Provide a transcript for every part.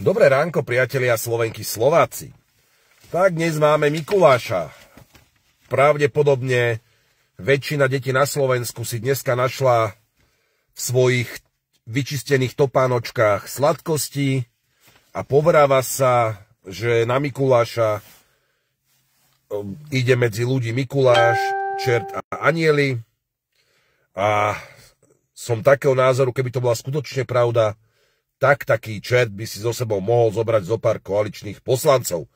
Dobré ránko, priatelia Slovenky Slováci. Tak dnes máme Mikuláša. Pravdepodobne väčšina detí na Slovensku si dneska našla v svojich vyčistených topánočkách sladkosti a povráva sa, že na Mikuláša um, ide medzi ľudí Mikuláš, čert a anieli. A som takého názoru, keby to bola skutočne pravda, tak taký čert by si so sebou mohol zobrať zo pár koaličných poslancov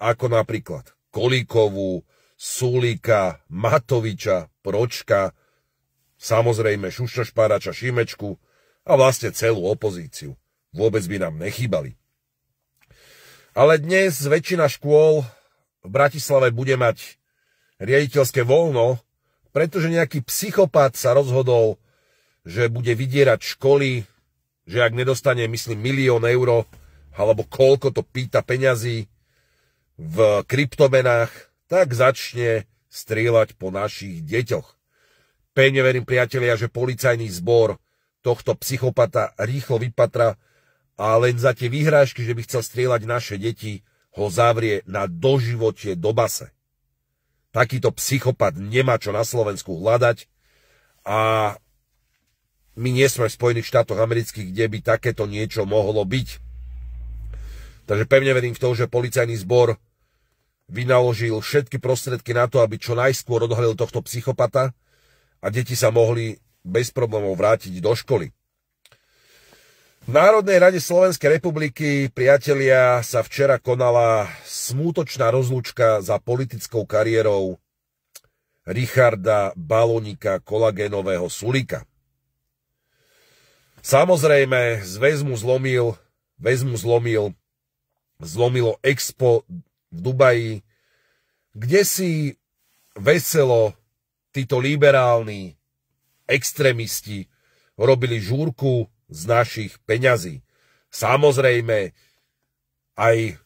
ako napríklad Kolíkovú, Sulíka, Matoviča, Pročka, samozrejme Šušo Šparača, Šimečku a vlastne celú opozíciu. Vôbec by nám nechýbali. Ale dnes väčšina škôl v Bratislave bude mať riaditeľské voľno, pretože nejaký psychopat sa rozhodol, že bude vydierať školy, že ak nedostane, myslím, milión eur, alebo koľko to pýta peňazí, v kryptomenách, tak začne strieľať po našich deťoch. Pevne verím, priatelia, že policajný zbor tohto psychopata rýchlo vypatra a len za tie vyhrážky, že by chcel strieľať naše deti, ho zavrie na doživotie do base. Takýto psychopat nemá čo na Slovensku hľadať a my nie sme v Spojených štátoch amerických, kde by takéto niečo mohlo byť. Takže pevne verím v to, že policajný zbor vynaložil všetky prostriedky na to, aby čo najskôr odhalil tohto psychopata a deti sa mohli bez problémov vrátiť do školy. V Národnej rade Slovenskej republiky, priatelia, sa včera konala smútočná rozlúčka za politickou kariérou Richarda Balonika kolagénového Sulika. Samozrejme, zväzmu zlomil, väzmu zlomil, zlomilo Expo v Dubaji, kde si veselo títo liberálni extrémisti robili žúrku z našich peňazí. Samozrejme, aj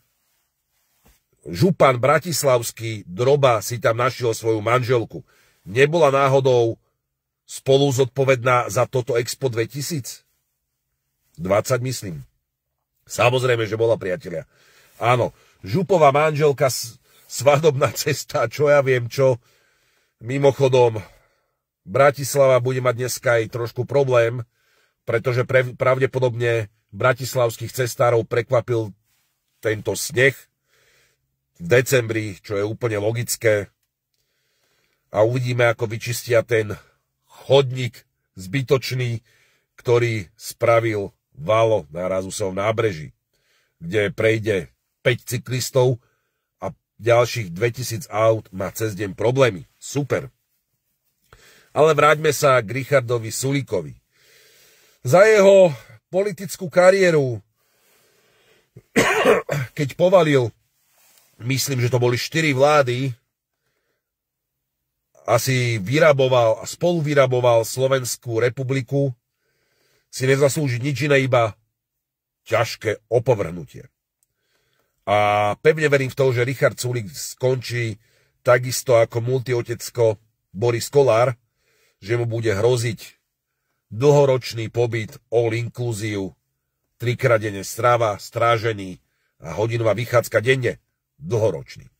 župan Bratislavský Droba si tam našiel svoju manželku. Nebola náhodou spolu zodpovedná za toto Expo 2000? 20 myslím. Samozrejme, že bola priatelia. Áno, župová manželka, svadobná cesta, čo ja viem čo. Mimochodom, Bratislava bude mať dneska aj trošku problém, pretože pre, pravdepodobne bratislavských cestárov prekvapil tento sneh v decembri, čo je úplne logické. A uvidíme, ako vyčistia ten chodník zbytočný, ktorý spravil Valo na Razusov nábreží, kde prejde 5 cyklistov a ďalších 2000 aut má cez deň problémy. Super. Ale vráťme sa k Richardovi Sulíkovi. Za jeho politickú kariéru, keď povalil, myslím, že to boli 4 vlády, asi vyraboval a spolu vyraboval Slovenskú republiku, si nezaslúži nič iné, iba ťažké opovrhnutie. A pevne verím v to, že Richard Sulik skončí takisto ako multiotecko Boris Kolár, že mu bude hroziť dlhoročný pobyt all inclusive, trikrát denne strava, strážený a hodinová vychádzka denne, dlhoročný.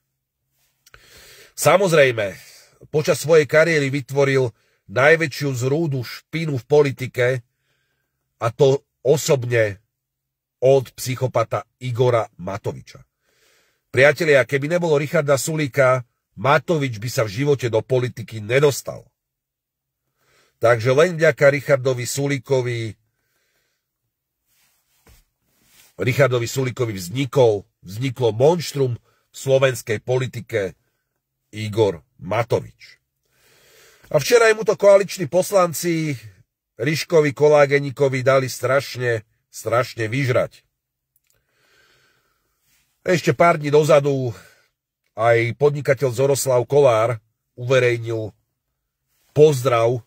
Samozrejme, počas svojej kariéry vytvoril najväčšiu zrúdu špínu v politike a to osobne od psychopata Igora Matoviča. Priatelia, keby nebolo Richarda Sulíka, Matovič by sa v živote do politiky nedostal. Takže len vďaka Richardovi Sulíkovi Richardovi Sulíkovi vznikol, vzniklo monštrum v slovenskej politike Igor Matovič. A včera mu to koaliční poslanci Riškovi Kolágenikovi dali strašne strašne vyžrať. Ešte pár dní dozadu aj podnikateľ Zoroslav Kolár uverejnil pozdrav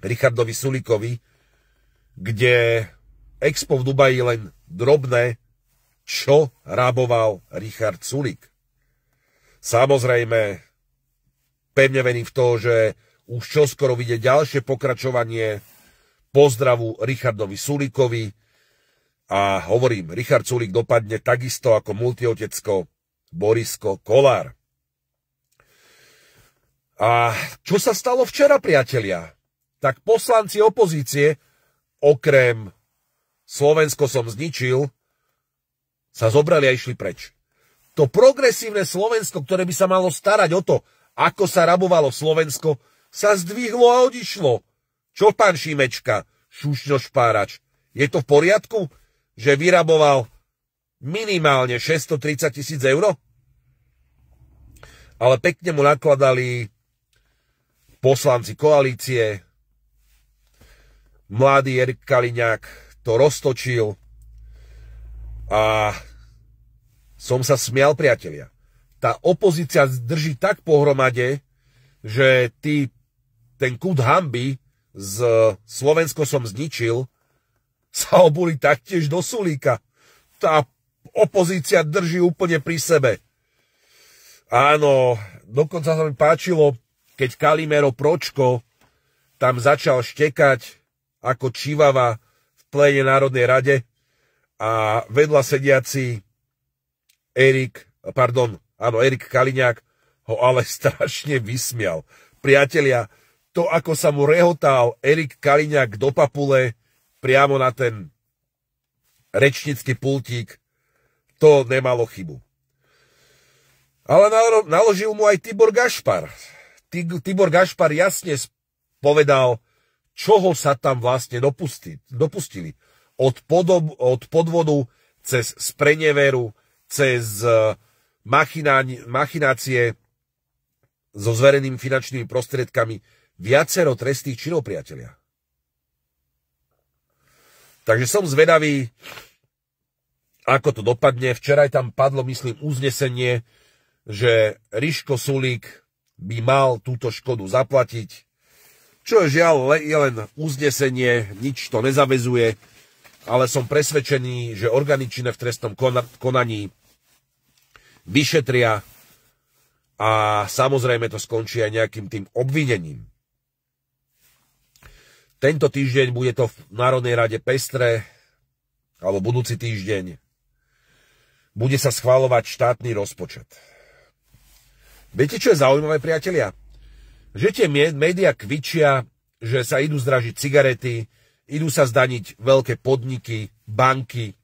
Richardovi Sulikovi, kde Expo v Dubaji len drobné, čo ráboval Richard Sulik. Samozrejme, pevne verím v to, že už čoskoro vidie ďalšie pokračovanie pozdravu Richardovi Sulikovi A hovorím, Richard Sulík dopadne takisto ako multiotecko Borisko Kolár. A čo sa stalo včera, priatelia? Tak poslanci opozície, okrem Slovensko som zničil, sa zobrali a išli preč. To progresívne Slovensko, ktoré by sa malo starať o to, ako sa rabovalo Slovensko, sa zdvihlo a odišlo. Čo pán Šimečka, šušňo špárač, je to v poriadku? že vyraboval minimálne 630 tisíc eur, ale pekne mu nakladali poslanci koalície, mladý Erik Kaliňák to roztočil a som sa smial, priatelia. Tá opozícia drží tak pohromade, že ty, ten kút hamby z Slovensko som zničil, sa obuli taktiež do sulíka. Tá opozícia drží úplne pri sebe. Áno, dokonca sa mi páčilo, keď Kalimero Pročko tam začal štekať ako čivava v pléne Národnej rade a vedľa sediaci Erik, pardon, áno, Erik Kaliňák ho ale strašne vysmial. Priatelia, to ako sa mu rehotal Erik Kaliňák do papule, priamo na ten rečnický pultík, to nemalo chybu. Ale naložil mu aj Tibor Gašpar. Tibor Gašpar jasne povedal, čoho sa tam vlastne dopustili. Od, podob, od podvodu cez spreneveru, cez e, machinácie so zverenými finančnými prostriedkami viacero trestných činov, priatelia. Takže som zvedavý, ako to dopadne. Včera tam padlo, myslím, uznesenie, že Riško Sulík by mal túto škodu zaplatiť. Čo je žiaľ je len uznesenie, nič to nezavezuje, ale som presvedčený, že orgány v trestnom konaní vyšetria a samozrejme to skončí aj nejakým tým obvinením. Tento týždeň bude to v Národnej rade Pestre, alebo budúci týždeň. Bude sa schváľovať štátny rozpočet. Viete, čo je zaujímavé, priatelia? Že tie médiá kvičia, že sa idú zdražiť cigarety, idú sa zdaniť veľké podniky, banky.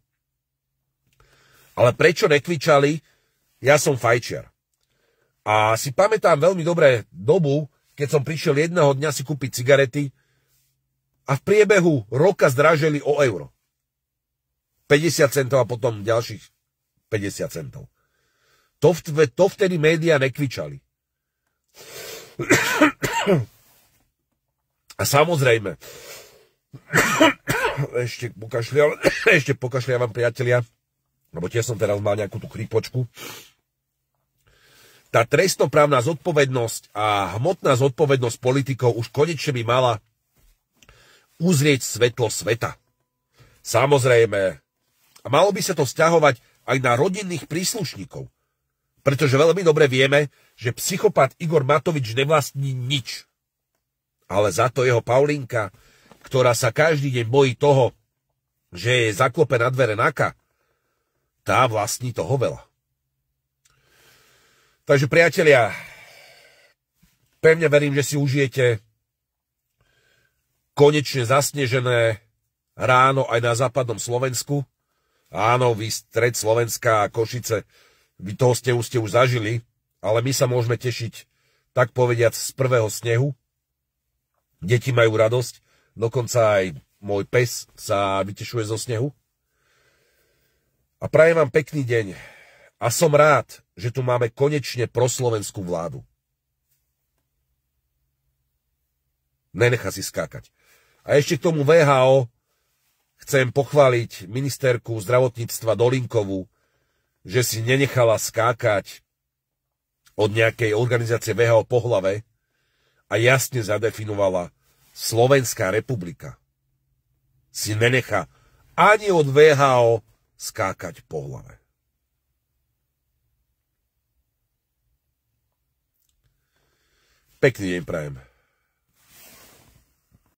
Ale prečo nekvičali? Ja som fajčiar. A si pamätám veľmi dobre dobu, keď som prišiel jedného dňa si kúpiť cigarety a v priebehu roka zdražili o euro. 50 centov a potom ďalších 50 centov. To, to vtedy médiá nekvičali. A samozrejme, ešte pokašliam, ešte pokašliam priatelia, lebo tiež som teraz mal nejakú tú chrípočku. Tá trestnoprávna zodpovednosť a hmotná zodpovednosť politikov už konečne by mala uzrieť svetlo sveta. Samozrejme, a malo by sa to vzťahovať aj na rodinných príslušníkov. Pretože veľmi dobre vieme, že psychopat Igor Matovič nevlastní nič. Ale za to jeho Paulinka, ktorá sa každý deň bojí toho, že je zaklope na dvere naka, tá vlastní toho veľa. Takže priatelia, pevne verím, že si užijete konečne zasnežené ráno aj na západnom Slovensku. Áno, vy stred Slovenska a Košice, vy toho snehu ste už zažili, ale my sa môžeme tešiť, tak povediac, z prvého snehu. Deti majú radosť, dokonca aj môj pes sa vytešuje zo snehu. A prajem vám pekný deň a som rád, že tu máme konečne proslovenskú vládu. Nenecha si skákať. A ešte k tomu VHO chcem pochváliť ministerku zdravotníctva Dolinkovú, že si nenechala skákať od nejakej organizácie VHO po hlave a jasne zadefinovala Slovenská republika si nenechá ani od VHO skákať po hlave. Pekný deň prajem.